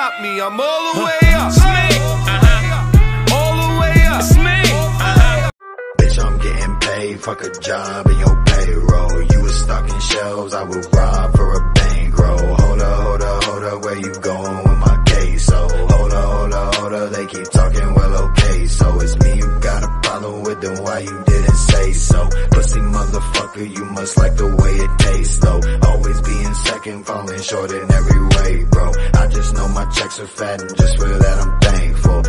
stop me. I'm all the way up. It's me. Uh-huh. All the way up. It's me. Uh-huh. Bitch, I'm getting paid, fuck a job and your payroll. You was stocking shelves, I would rob for a bankroll. Hold up, hold up, hold up, where you going with my case? So hold up, hold up, hold up, they keep talking, well okay. So it's me you got a problem with, then why you didn't say so? Pussy motherfucker, you must like the way it tastes though. Always being second, falling short in every way, bro. I just are fat and just for that I'm thankful.